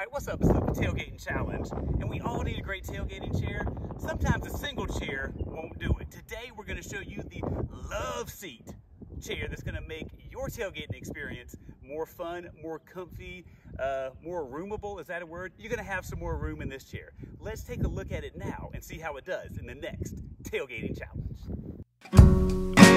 right, what's up? It's the Tailgating Challenge, and we all need a great tailgating chair. Sometimes a single chair won't do it. Today, we're gonna show you the Love Seat chair that's gonna make your tailgating experience more fun, more comfy, uh, more roomable, is that a word? You're gonna have some more room in this chair. Let's take a look at it now and see how it does in the next Tailgating Challenge.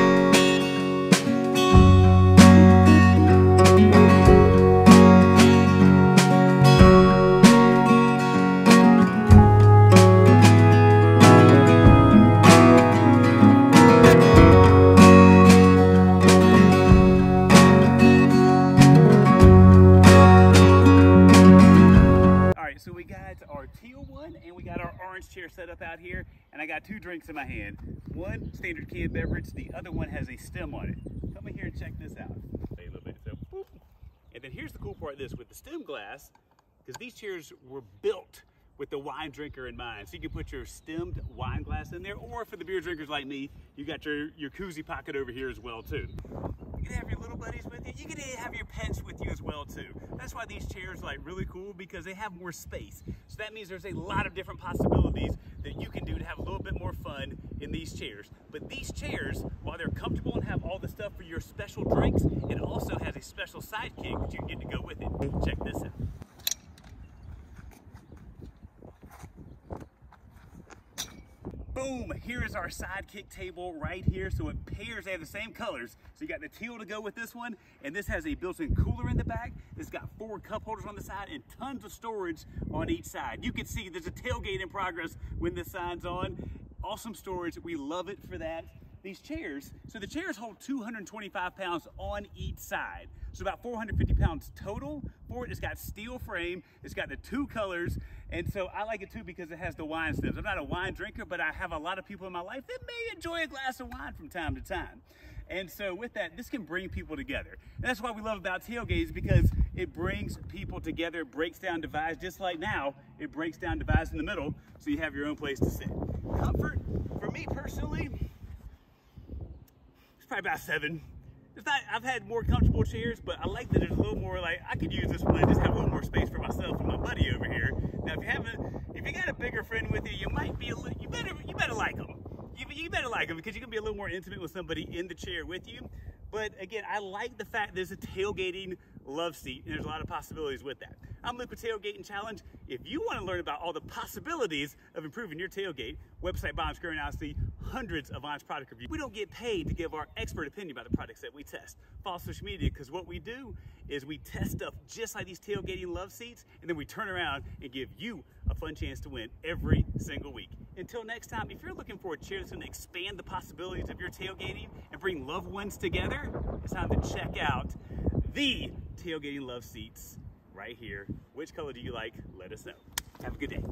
Right, so we got our teal one and we got our orange chair set up out here, and I got two drinks in my hand. One standard canned beverage, the other one has a stem on it. Come in here and check this out. And then here's the cool part of this with the stem glass, because these chairs were built with the wine drinker in mind. So you can put your stemmed wine glass in there, or for the beer drinkers like me, you got your, your koozie pocket over here as well too. You can have your little buddies with you. You can have your pets with you as well too. That's why these chairs are like really cool because they have more space. So that means there's a lot of different possibilities that you can do to have a little bit more fun in these chairs. But these chairs, while they're comfortable and have all the stuff for your special drinks, it also has a special sidekick that you can get to go with it. Check this out. Boom, here is our sidekick table right here. So it pairs, they have the same colors. So you got the teal to go with this one, and this has a built-in cooler in the back. It's got four cup holders on the side and tons of storage on each side. You can see there's a tailgate in progress when this sign's on. Awesome storage, we love it for that. These chairs, so the chairs hold 225 pounds on each side. So about 450 pounds total for it. It's got steel frame, it's got the two colors, and so I like it too because it has the wine stems. I'm not a wine drinker, but I have a lot of people in my life that may enjoy a glass of wine from time to time. And so with that, this can bring people together. And that's why we love about tailgates because it brings people together, breaks down divides, just like now, it breaks down divides in the middle, so you have your own place to sit. Comfort, for me personally, it's probably about seven. It's not, I've had more comfortable chairs, but I like that there's a little more like, I could use this one just have a little more space for myself and my buddy over here. Now, if you have a, if you got a bigger friend with you, you might be a little, you better, you better like them. You, you better like them because you can be a little more intimate with somebody in the chair with you. But again, I like the fact there's a tailgating love seat, and there's a lot of possibilities with that. I'm Luke with Tailgating Challenge. If you want to learn about all the possibilities of improving your tailgate, website Bombs Curiosity, hundreds of honest product reviews. We don't get paid to give our expert opinion about the products that we test. Follow social media because what we do is we test stuff just like these tailgating love seats, and then we turn around and give you a fun chance to win every single week. Until next time, if you're looking for a chair that's going to expand the possibilities of your tailgating and bring loved ones together, it's time to check out the tailgating love seats right here. Which color do you like? Let us know. Have a good day.